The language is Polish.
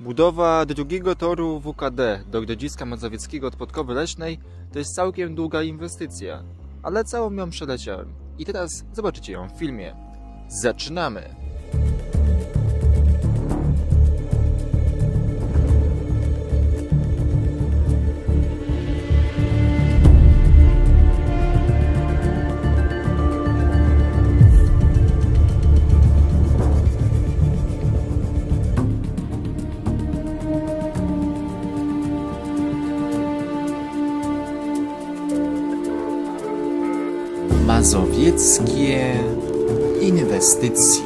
Budowa drugiego toru WKD do Grodziska Mazowieckiego od Podkowy Leśnej to jest całkiem długa inwestycja, ale całą ją przeleciałem. I teraz zobaczycie ją w filmie. Zaczynamy! Mazowieckie inwestycje.